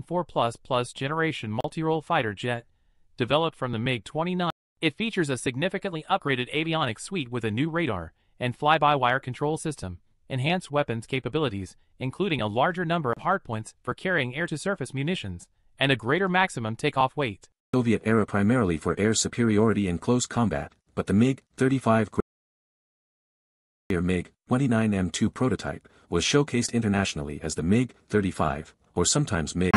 4 Plus Plus generation multi-role fighter jet, developed from the MiG-29. It features a significantly upgraded avionics suite with a new radar and fly-by-wire control system, enhanced weapons capabilities, including a larger number of hardpoints for carrying air-to-surface munitions, and a greater maximum takeoff weight. Soviet era primarily for air superiority in close combat, but the MiG-35 MiG-29M2 prototype was showcased internationally as the MiG-35, or sometimes MiG.